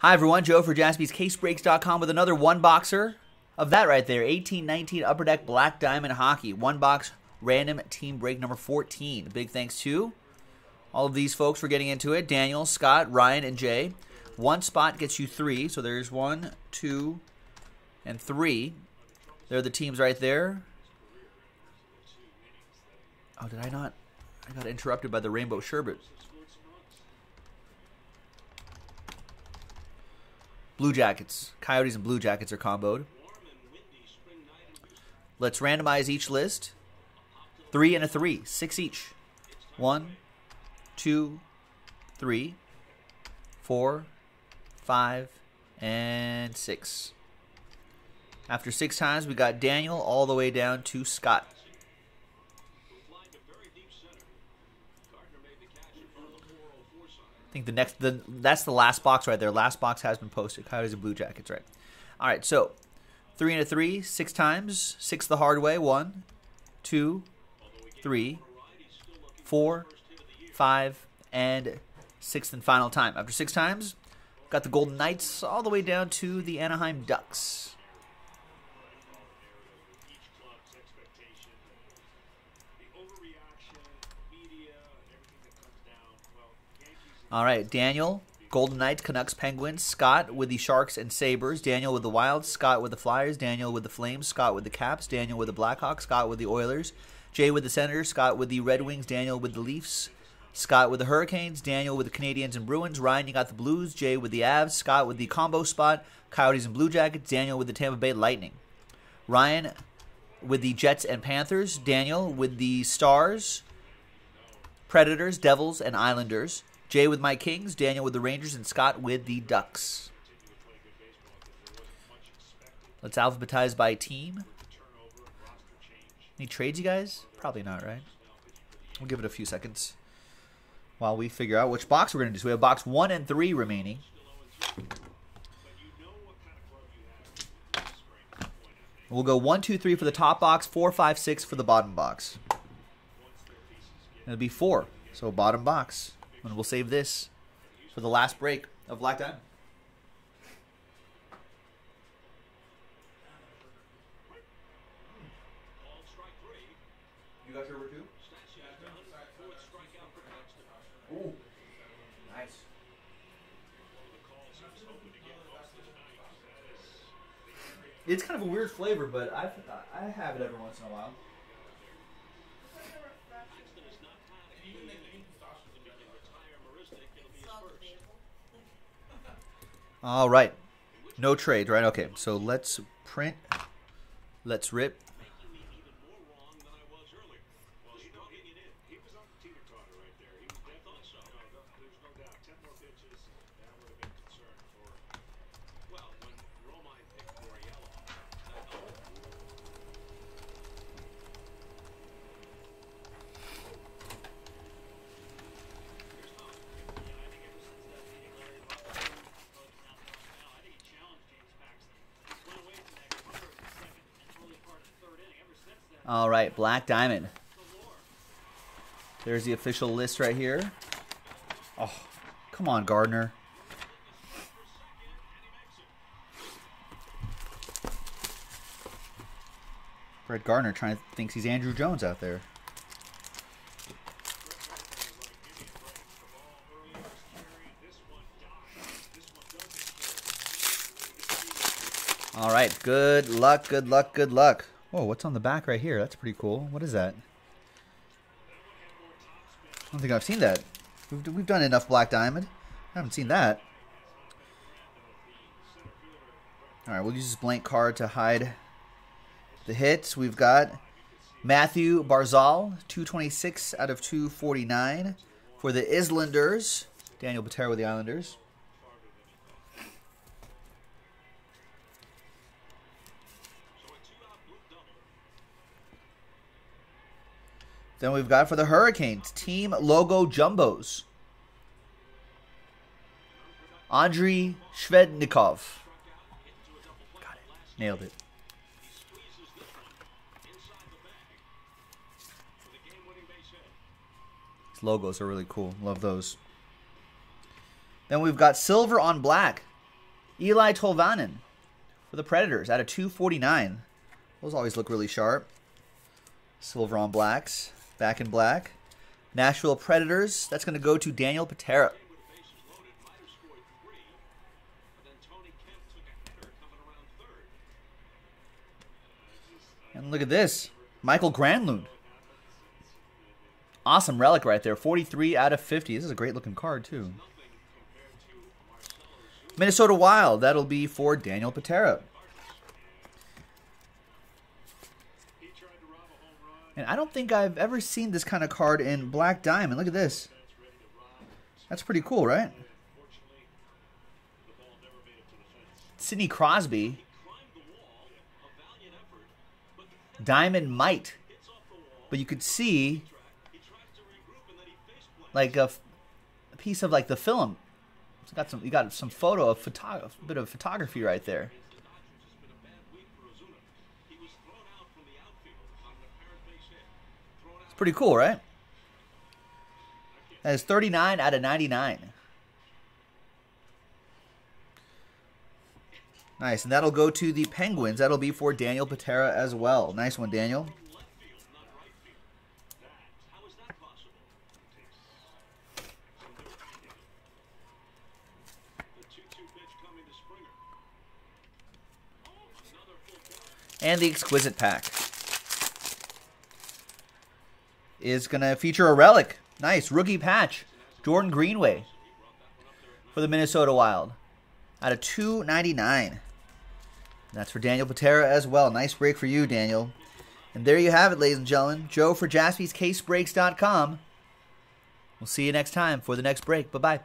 Hi, everyone. Joe for jaspyscasebreaks.com with another one boxer of that right there 1819 Upper Deck Black Diamond Hockey. One box random team break number 14. Big thanks to all of these folks for getting into it Daniel, Scott, Ryan, and Jay. One spot gets you three. So there's one, two, and three. They're the teams right there. Oh, did I not? I got interrupted by the Rainbow Sherbet. Blue Jackets. Coyotes and Blue Jackets are comboed. Let's randomize each list. Three and a three. Six each. One, two, three, four, five, and six. After six times, we got Daniel all the way down to Scott. Think the next the that's the last box right there. Last box has been posted. Coyotes and Blue Jackets, right? All right, so three and a three, six times, six the hard way. One, two, three, four, five, and sixth and final time. After six times, got the Golden Knights all the way down to the Anaheim Ducks. All right, Daniel, Golden Knights, Canucks, Penguins. Scott with the Sharks and Sabres. Daniel with the Wild. Scott with the Flyers. Daniel with the Flames. Scott with the Caps. Daniel with the Blackhawks. Scott with the Oilers. Jay with the Senators. Scott with the Red Wings. Daniel with the Leafs. Scott with the Hurricanes. Daniel with the Canadiens and Bruins. Ryan, you got the Blues. Jay with the Avs. Scott with the combo spot. Coyotes and Blue Jackets. Daniel with the Tampa Bay Lightning. Ryan with the Jets and Panthers. Daniel with the Stars, Predators, Devils, and Islanders. Jay with my Kings, Daniel with the Rangers, and Scott with the Ducks. Let's alphabetize by team. Any trades, you guys? Probably not, right? We'll give it a few seconds while we figure out which box we're going to do. So we have box one and three remaining. We'll go one, two, three for the top box, four, five, six for the bottom box. It'll be four, so bottom box. And we'll save this for the last break of Black Diamond. You got your nice. It's kind of a weird flavor, but I I have it every once in a while. All right. No trade, right? Okay, so let's print. Let's rip. All right, Black Diamond. There's the official list right here. Oh, come on, Gardner. Brett Gardner trying to thinks he's Andruw Jones out there. All right, good luck, good luck, good luck. Whoa, what's on the back right here? That's pretty cool. What is that? I don't think I've seen that. We've, we've done enough Black Diamond. I haven't seen that. All right, we'll use this blank card to hide the hits. We've got Mathew Barzal, 226 out of 249 for the Islanders. Daniel Patera with the Islanders. Then we've got for the Hurricanes, Team Logo Jumbos. Andrei Svechnikov. Got it. Nailed it. logos are really cool. Love those. Then we've got silver on black. Eeli Tolvanen for the Predators out of 249. Those always look really sharp. Silver on blacks. Back in black. Nashville Predators. That's going to go to Daniel Patera. And look at this. Mikael Granlund. Awesome relic right there. 43 out of 50. This is a great looking card, too. Minnesota Wild. That'll be for Daniel Patera. And I don't think I've ever seen this kind of card in Black Diamond. Look at this. That's pretty cool, right? Sidney Crosby. Diamond Might. But you could see like a, a piece of like the film. It's got some you got some photo of a bit of photography right there. Pretty cool, right? That is 39 out of 99. Nice, and that'll go to the Penguins. That'll be for Daniel Patera as well. Nice one, Daniel. And the Exquisite Pack is going to feature a relic. Nice. Rookie patch. Jordan Greenway for the Minnesota Wild out of 299. That's for Daniel Patera as well. Nice break for you, Daniel. And there you have it, ladies and gentlemen. Joe for jaspyscasebreaks.com. We'll see you next time for the next break. Bye-bye.